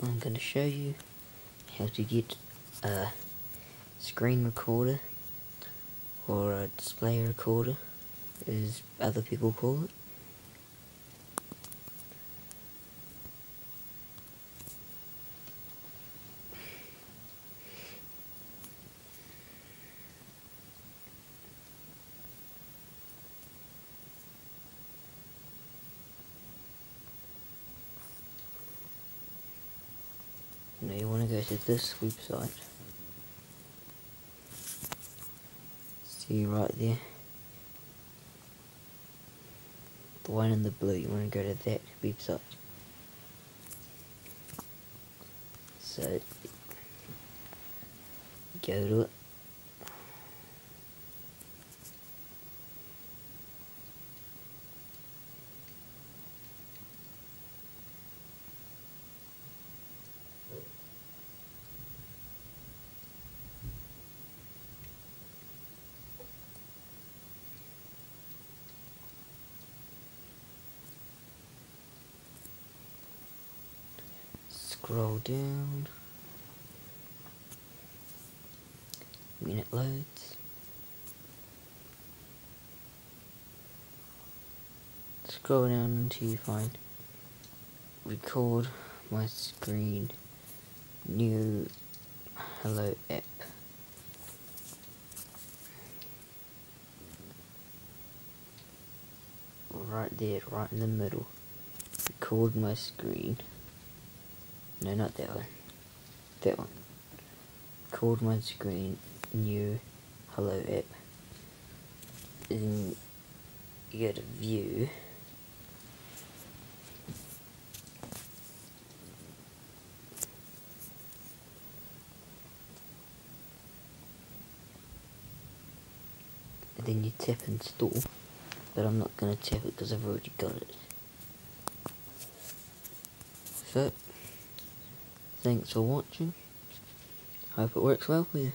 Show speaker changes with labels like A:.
A: I'm going to show you how to get a screen recorder or a display recorder as other people call it. Now you want to go to this website. See right there. The one in the blue, you want to go to that website. So, go to it. Scroll down. When it loads. Scroll down until you find record my screen new hello app. Right there, right in the middle. Record my screen. No, not that one. That one. Called my screen new hello app. Then you go to view. And then you tap install, but I'm not going to tap it because I've already got it. So, thanks for watching. Hope it works well for you.